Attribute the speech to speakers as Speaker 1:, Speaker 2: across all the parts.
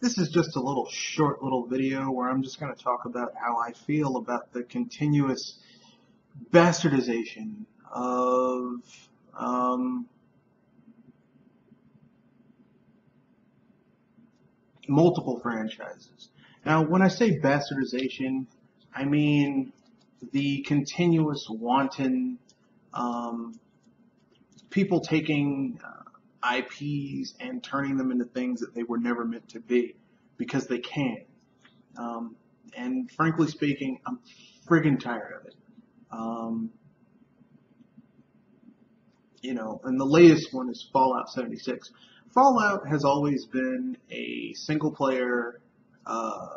Speaker 1: this is just a little short little video where I'm just going to talk about how I feel about the continuous bastardization of um, multiple franchises. Now, when I say bastardization, I mean the continuous wanton um, people taking uh, IPs and turning them into things that they were never meant to be because they can. Um, and frankly speaking, I'm friggin' tired of it. Um, you know, and the latest one is Fallout 76. Fallout has always been a single player uh,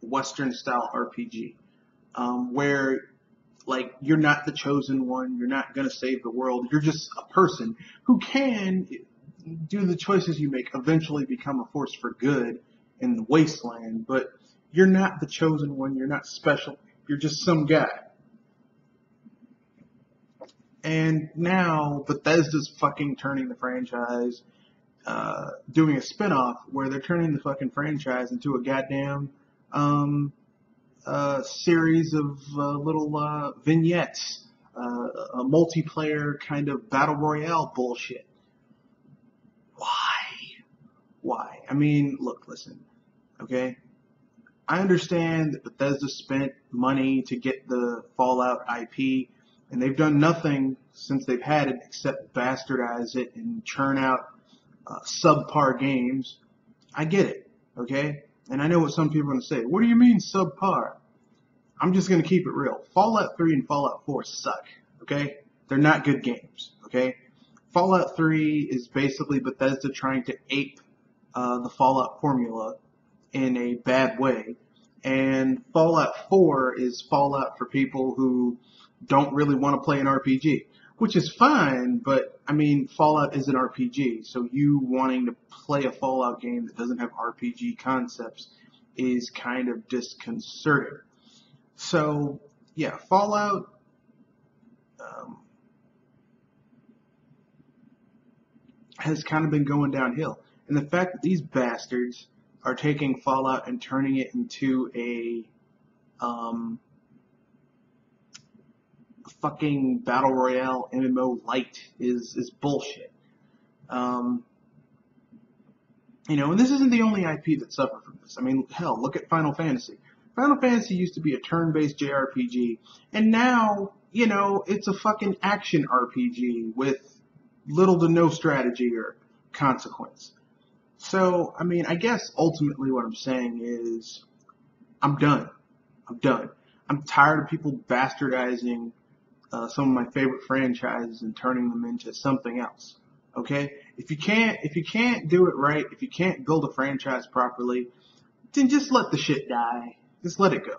Speaker 1: Western style RPG um, where like you're not the chosen one, you're not going to save the world, you're just a person who can do the choices you make eventually become a force for good in the wasteland, but you're not the chosen one, you're not special, you're just some guy. And now Bethesda's fucking turning the franchise, uh, doing a spinoff where they're turning the fucking franchise into a goddamn um, uh, series of uh, little uh, vignettes, uh, a multiplayer kind of battle royale bullshit. Why? Why? I mean, look, listen, okay? I understand that Bethesda spent money to get the Fallout IP and they've done nothing since they've had it except bastardize it and churn out uh, subpar games. I get it, okay? And I know what some people are going to say. What do you mean subpar? I'm just going to keep it real. Fallout 3 and Fallout 4 suck, okay? They're not good games, okay? Fallout 3 is basically Bethesda trying to ape uh, the Fallout formula in a bad way. And Fallout 4 is Fallout for people who don't really want to play an RPG, which is fine, but I mean, Fallout is an RPG, so you wanting to play a Fallout game that doesn't have RPG concepts is kind of disconcerting. So, yeah, Fallout. Um, has kind of been going downhill. And the fact that these bastards are taking Fallout and turning it into a um, fucking battle royale MMO light is is bullshit. Um, you know, and this isn't the only IP that suffered from this. I mean, hell, look at Final Fantasy. Final Fantasy used to be a turn-based JRPG, and now, you know, it's a fucking action RPG with little to no strategy or consequence. So, I mean, I guess ultimately what I'm saying is, I'm done. I'm done. I'm tired of people bastardizing uh, some of my favorite franchises and turning them into something else. Okay? If you can't, if you can't do it right, if you can't build a franchise properly, then just let the shit die. Just let it go.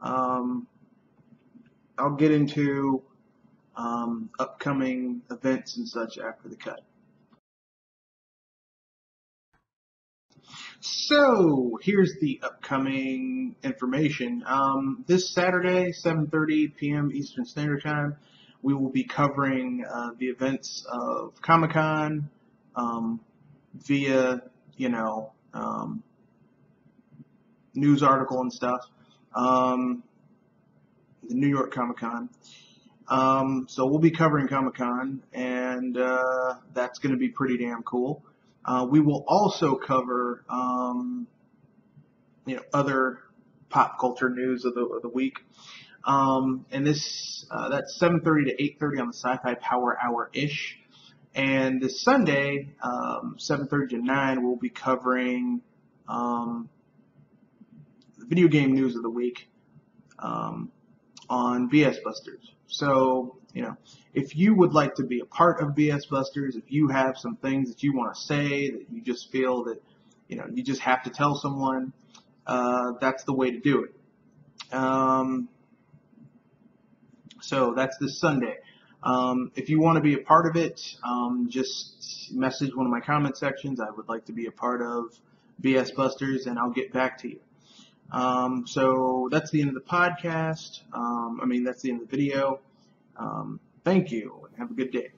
Speaker 1: Um, I'll get into um, upcoming events and such after the cut. So here's the upcoming information. Um, this Saturday, 7:30 p.m. Eastern Standard Time, we will be covering uh, the events of Comic Con um, via, you know, um, news article and stuff. Um, the New York Comic Con. Um, so we'll be covering Comic Con, and uh, that's going to be pretty damn cool. Uh, we will also cover, um, you know, other pop culture news of the, of the week. Um, and this, uh, that's 7.30 to 8.30 on the Sci-Fi Power Hour-ish. And this Sunday, um, 7.30 to 9, we'll be covering um, the video game news of the week um, on BS Busters. So, you know, if you would like to be a part of BS Busters, if you have some things that you want to say that you just feel that, you know, you just have to tell someone, uh, that's the way to do it. Um, so that's this Sunday. Um, if you want to be a part of it, um, just message one of my comment sections. I would like to be a part of BS Busters, and I'll get back to you. Um, so that's the end of the podcast. Um, I mean, that's the end of the video. Um, Thank you and have a good day.